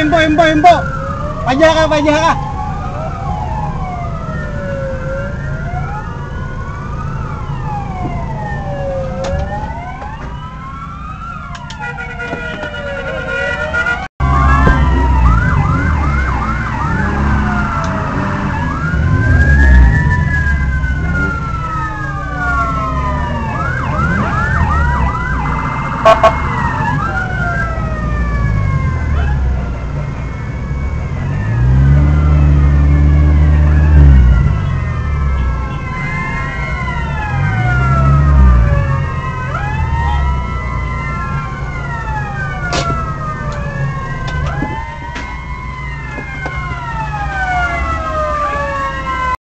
Impo, Impo, Impo. Pajaka, ah, pajaka. Ah.